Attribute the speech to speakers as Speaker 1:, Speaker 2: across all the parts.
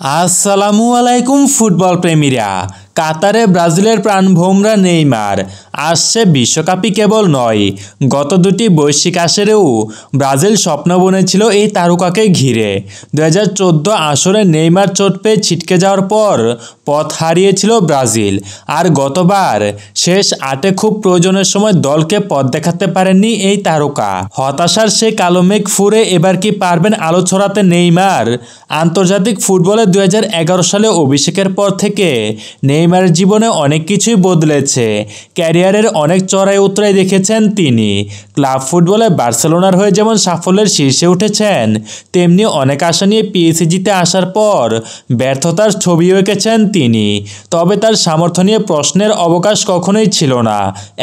Speaker 1: আসসালামু আলাইকুম ফুটবল প্রেমীরা। কাতারে ব্রাজিলের প্রাণভোমরা নেইমার। আসছে বিশ্বকাপই কেবল নয়, গত দুটি বৈশ্বিক আসরেও ব্রাজিল স্বপ্ন বনেছিল এই তারকাকে ঘিরে। দু হাজার চোদ্দ আসরে নেইমার চোট পেয়ে ছিটকে যাওয়ার পর পথ হারিয়েছিল ব্রাজিল, আর গতবার শেষ আটে খুব প্রয়োজনের সময় দলকে পথ দেখাতে পারেননি এই তারকা। হতাশার সে কালো মেঘ ফুরে এবার কি পারবেন আলো ছড়াতে নেইমার? আন্তর্জাতিক ফুটবলে দুই হাজার এগারো সালে অভিষেকের পর থেকে নেইমারের জীবনে অনেক কিছুই বদলেছে। ক্যারিয়ারের অনেক চড়াই উতরাই দেখেছেন তিনি। ক্লাব ফুটবলে বার্সেলোনার হয়ে যেমন সাফল্যের শীর্ষে উঠেছেন, তেমনি অনেক আশা নিয়ে পিএসিজিতে আসার পর ব্যর্থতার ছবিও এঁকেছেন তিনি। তবে তার সামর্থ্য নিয়ে প্রশ্নের অবকাশ কখনোই ছিল না,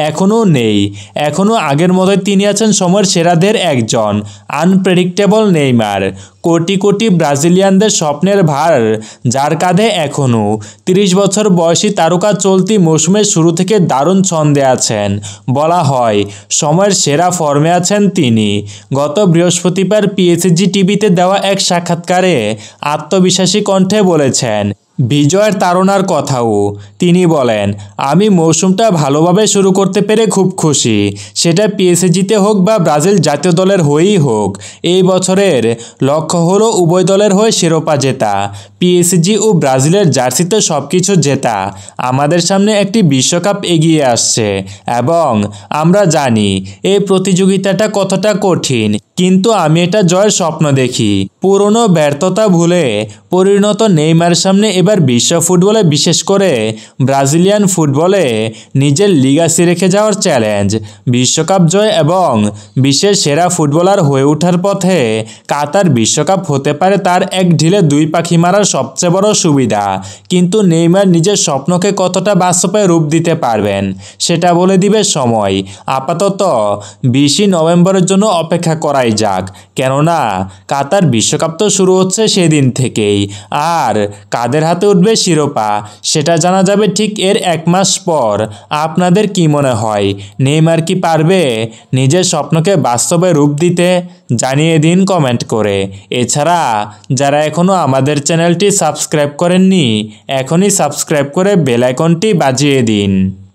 Speaker 1: এখনও নেই। এখনও আগের মতোই তিনি আছেন সময়ের সেরাদের একজন আনপ্রেডিক্টেবল নেইমার। কোটি কোটি ব্রাজিলিয়ানদের স্বপ্নের ভার, যার কাঁধে এখনও তিরিশ বছর বয়সী তারকা চলতি মৌসুমের শুরু থেকে দারুণ ছন্দে আছেন। বলা হয়, সময়ের সেরা ফর্মে আছেন তিনি। গত বৃহস্পতিবার পিএসজি টিভিতে দেওয়া এক সাক্ষাৎকারে আত্মবিশ্বাসী কণ্ঠে বলেছেন বিজয়ের তাড়নার কথাও তিনি বলেন, আমি মৌসুমটা ভালোভাবে শুরু করতে পেরে খুব খুশি। সেটা পিএসজিতে হোক বা ব্রাজিল জাতীয় দলের হয়েই হোক, এই বছরের লক্ষ্য হলো উভয় দলের হয়ে শিরোপা জেতা। পিএসজি ও ব্রাজিলের জার্সিতে সব কিছু জেতা। আমাদের সামনে একটি বিশ্বকাপ এগিয়ে আসছে এবং আমরা জানি, এই প্রতিযোগিতাটা কতটা কঠিন। কিন্তু আমি এটা জয়ের স্বপ্ন দেখি। পুরনো ব্যর্থতা ভুলে পরিণত নেইমারের সামনে এবার বিশ্ব ফুটবলে বিশেষ করে ব্রাজিলিয়ান ফুটবলে নিজের লিগাসি রেখে যাওয়ার চ্যালেঞ্জ। বিশ্বকাপ জয় এবং বিশ্বের সেরা ফুটবলার হয়ে ওঠার পথে কাতার বিশ্বকাপ হতে পারে তার এক ঢিলে দুই পাখি মারার সবচেয়ে বড় সুবিধা। কিন্তু নেইমার নিজের স্বপ্নকে কতটা বাস্তবে রূপ দিতে পারবেন, সেটা বলে দিবে সময়। আপাতত বিশই নভেম্বরের জন্য অপেক্ষা করাই যাক। কেননা, কাতার বিশ্বকাপ তো শুরু হচ্ছে সেদিন থেকেই। আর কাদের হাতে উঠবে শিরোপা, সেটা জানা যাবে ঠিক এর এক মাস পর। আপনাদের কি মনে হয়? নেইমার কি পারবে নিজের স্বপ্নকে বাস্তবে রূপ দিতে? জানিয়ে দিন কমেন্ট করে। এছাড়া, যারা এখনও আমাদের চ্যানেলটি সাবস্ক্রাইব করেননি, এখনই সাবস্ক্রাইব করে বেল আইকনটি বাজিয়ে দিন।